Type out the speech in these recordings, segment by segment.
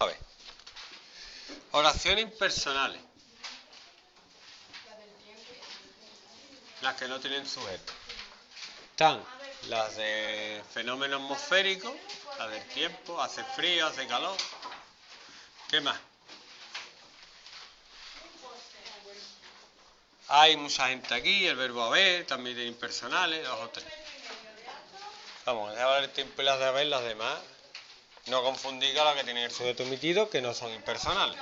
A ver. Oraciones impersonales. Las que no tienen sujeto. Están las de fenómeno atmosférico, las del tiempo, hace frío, hace calor. ¿Qué más? Hay mucha gente aquí, el verbo haber, también de impersonales, dos o tres. Vamos, a ver el tiempo y las de haber, las demás. No confundir con las que tienen el sujeto emitido, que no son impersonales.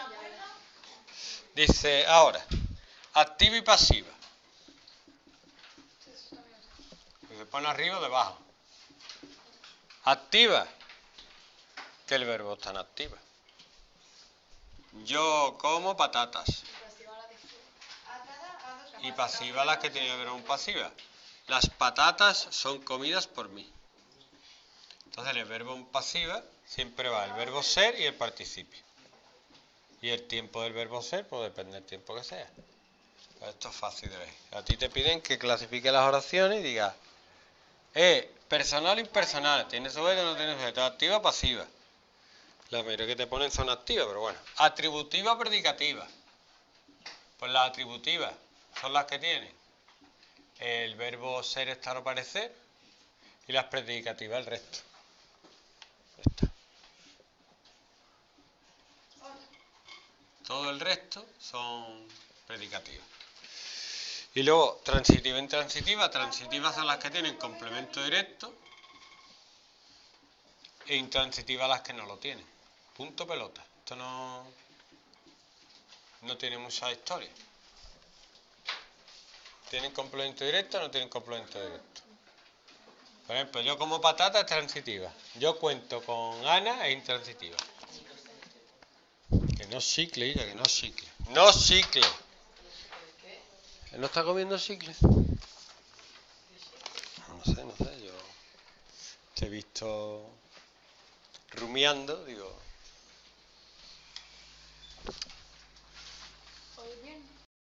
Dice, ahora, activa y pasiva. Se pone arriba o debajo. Activa, que el verbo está en activa. Yo como patatas. Y pasiva las que tiene el verbo en pasiva. Las patatas son comidas por mí. Entonces el verbo en pasiva siempre va el verbo ser y el participio. Y el tiempo del verbo ser, pues depende del tiempo que sea. Esto es fácil de ver. A ti te piden que clasifique las oraciones y digas, eh, personal o impersonal, ¿tiene sujeto o no tiene sujeto? Activa o pasiva. La mayoría que te ponen son activas, pero bueno. Atributiva o predicativa. Pues las atributivas son las que tienen el verbo ser, estar o parecer y las predicativas el resto. Todo el resto son predicativas. Y luego, transitiva e intransitiva. Transitivas son las que tienen complemento directo e intransitivas las que no lo tienen. Punto pelota. Esto no, no tiene mucha historia. ¿Tienen complemento directo o no tienen complemento directo? Por ejemplo, yo como patata es transitiva. Yo cuento con Ana es intransitiva. No chicle, que no chicle. No chicle. ¿No está comiendo chicle? No sé, no sé, yo te he visto rumiando, digo,